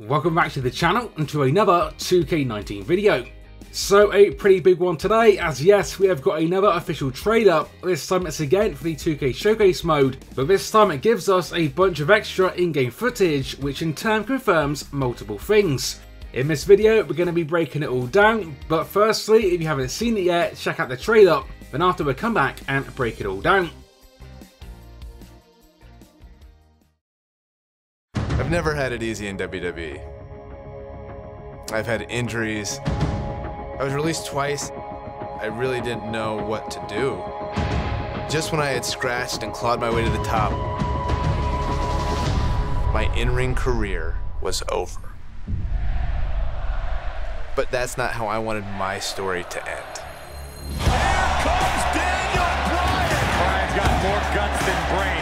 Welcome back to the channel and to another 2K19 video. So a pretty big one today as yes we have got another official trailer, this time it's again for the 2K Showcase mode, but this time it gives us a bunch of extra in-game footage which in turn confirms multiple things. In this video we're going to be breaking it all down, but firstly if you haven't seen it yet check out the trailer, then after we come back and break it all down. Never had it easy in WWE. I've had injuries. I was released twice. I really didn't know what to do. Just when I had scratched and clawed my way to the top, my in-ring career was over. But that's not how I wanted my story to end. Here comes Daniel Bryan! Bryan's got more guts than brains,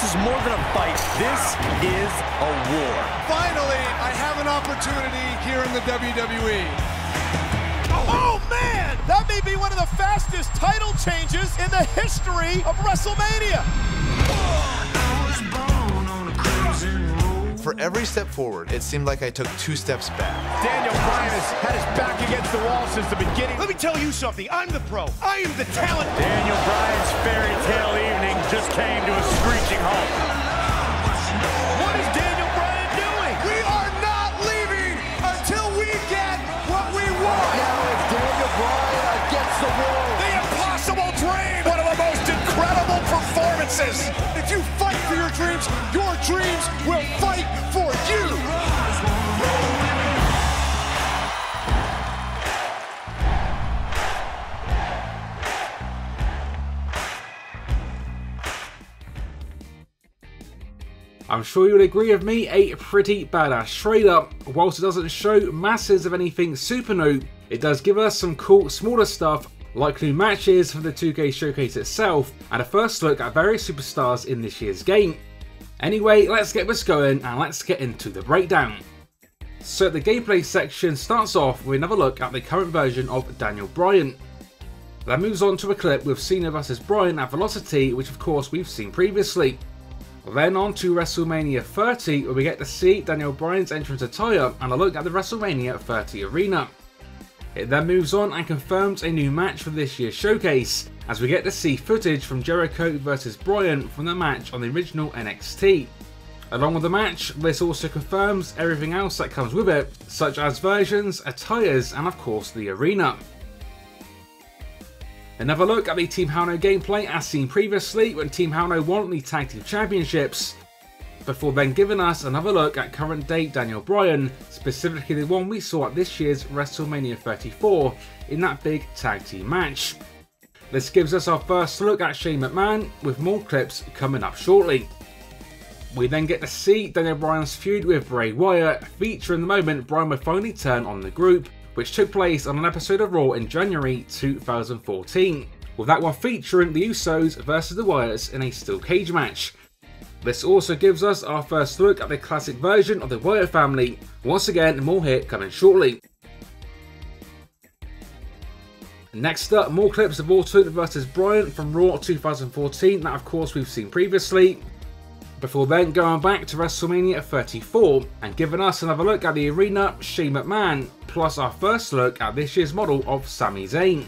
This is more than a fight. This is a war. Finally, I have an opportunity here in the WWE. Oh man! That may be one of the fastest title changes in the history of WrestleMania. For every step forward, it seemed like I took two steps back. Daniel Bryan has had his back against the wall since the beginning. Let me tell you something. I'm the pro. I am the talent. Daniel Bryan's fairy tale evening just came to a screeching halt. What is Daniel Bryan doing? We are not leaving until we get what I'm sure you would agree with me, a pretty badass trailer. Whilst it doesn't show masses of anything super new, it does give us some cool smaller stuff like new matches for the 2K showcase itself and a first look at various superstars in this year's game. Anyway, let's get this going and let's get into the breakdown. So the gameplay section starts off with another look at the current version of Daniel Bryan. That moves on to a clip with Cena vs Bryan at Velocity, which of course we've seen previously. Then on to WrestleMania 30, where we get to see Daniel Bryan's entrance attire and a look at the WrestleMania 30 arena. It then moves on and confirms a new match for this year's showcase, as we get to see footage from Jericho vs Bryan from the match on the original NXT. Along with the match, this also confirms everything else that comes with it, such as versions, attires, and of course the arena. Another look at the Team Hell No gameplay as seen previously when Team Hell No won the Tag Team Championships, before then giving us another look at current day Daniel Bryan, specifically the one we saw at this year's WrestleMania 34 in that big tag team match. This gives us our first look at Shane McMahon, with more clips coming up shortly. We then get to see Daniel Bryan's feud with Bray Wyatt, featuring the moment Bryan would finally turn on the group, which took place on an episode of Raw in January 2014, with that one featuring the Usos versus the Wyatts in a steel cage match. This also gives us our first look at the classic version of the Wyatt family, once again more here coming shortly. Next up, more clips of Orton versus Bryan from Raw 2014 that of course we've seen previously, before then going back to WrestleMania 34 and giving us another look at the arena Shane McMahon, plus our first look at this year's model of Sami Zayn.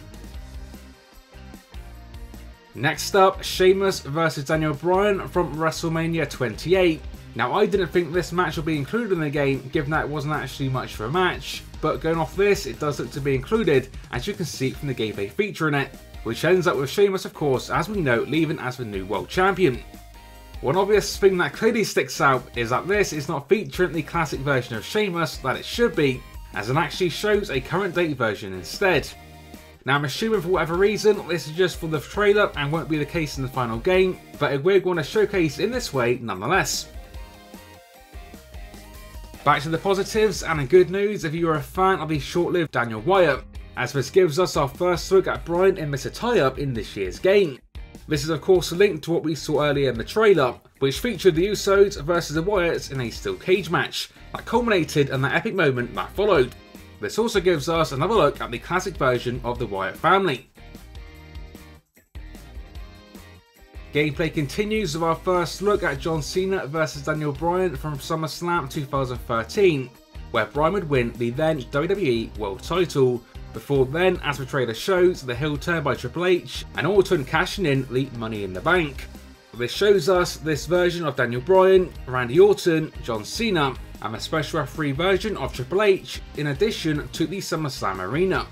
Next up, Sheamus versus Daniel Bryan from WrestleMania 28. Now I didn't think this match would be included in the game given that it wasn't actually much of a match, but going off this it does look to be included as you can see from the gameplay featuring it, which ends up with Sheamus of course as we know leaving as the new world champion. One obvious thing that clearly sticks out is that this is not featuring the classic version of Sheamus that it should be, as it actually shows a current date version instead. Now I'm assuming for whatever reason this is just for the trailer and won't be the case in the final game, but we're going to showcase in this way nonetheless. Back to the positives and the good news if you are a fan of the short-lived Daniel Wyatt, as this gives us our first look at Bryan in this attire in this year's game. This is of course linked to what we saw earlier in the trailer, which featured the Usos versus the Wyatts in a steel cage match that culminated in that epic moment that followed. This also gives us another look at the classic version of the Wyatt family. Gameplay continues with our first look at John Cena versus Daniel Bryan from SummerSlam 2013, where Bryan would win the then WWE World title. Before then, as the trailer shows, the heel turn by Triple H and Orton cashing in the Money in the Bank. This shows us this version of Daniel Bryan, Randy Orton, John Cena, and a special referee version of Triple H in addition to the SummerSlam arena.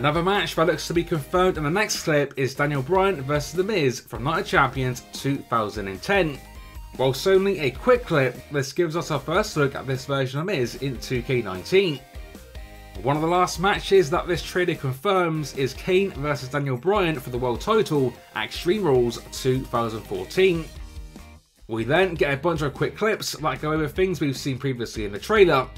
Another match that looks to be confirmed in the next clip is Daniel Bryan vs The Miz from Night of Champions 2010. Whilst only a quick clip, this gives us our first look at this version of Miz in 2K19. One of the last matches that this trailer confirms is Kane vs Daniel Bryan for the world title at Extreme Rules 2014. We then get a bunch of quick clips that go over things we've seen previously in the trailer,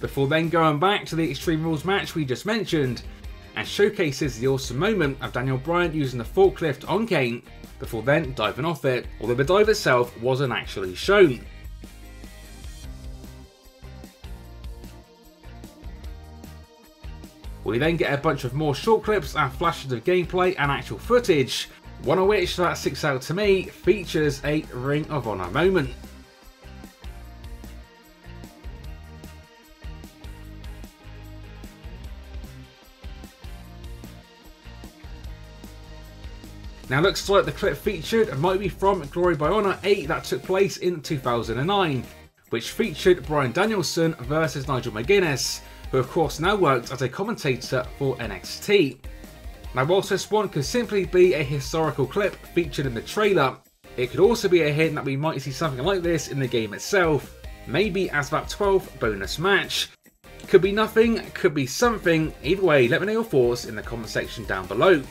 before then going back to the Extreme Rules match we just mentioned, and showcases the awesome moment of Daniel Bryan using the forklift on Kane before then diving off it, although the dive itself wasn't actually shown. We then get a bunch of more short clips and flashes of gameplay and actual footage, one of which that sticks out to me features a Ring of Honor moment. Now looks like the clip featured might be from Glory by Honor 8 that took place in 2009, which featured Bryan Danielson versus Nigel McGuinness, who of course now works as a commentator for NXT. Now whilst this one could simply be a historical clip featured in the trailer, it could also be a hint that we might see something like this in the game itself, maybe as that 12th bonus match. Could be nothing, could be something, either way let me know your thoughts in the comment section down below.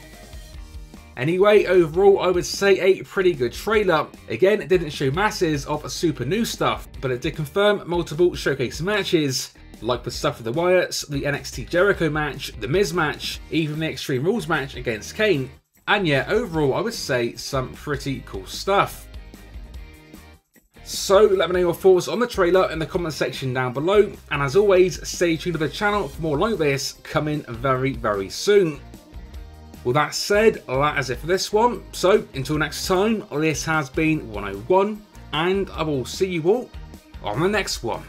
Anyway, overall, I would say a pretty good trailer. Again, it didn't show masses of super new stuff, but it did confirm multiple showcase matches, like the stuff with the Wyatts, the NXT Jericho match, the Miz match, even the Extreme Rules match against Kane. And yeah, overall, I would say some pretty cool stuff. So let me know your thoughts on the trailer in the comment section down below, and as always, stay tuned to the channel for more like this coming very, very soon. With that said, that is it for this one. So until next time, this has been 101, and I will see you all on the next one.